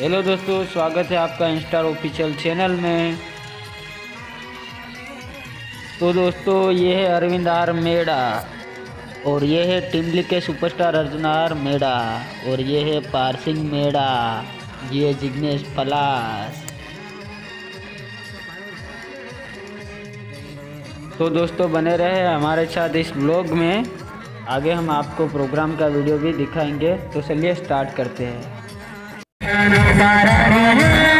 Hello दोस्तों, स्वागत है आपका इंस्टार ऑफिशियल चैनल में। तो दोस्तों, ये है अरविंद आर मेड़ा और ये है टिमली के सुपरस्टार अर्जुन आर मेड़ा और ये है पारसिंग मेड़ा, ये जिग्नेश पलास। तो दोस्तों, बने रहे हमारे साथ इस ब्लॉग में। आगे हम आपको प्रोग्राम का वीडियो भी दिखाएँगे। तो चलिए स्टार्ट करते हैं। Para, para, para.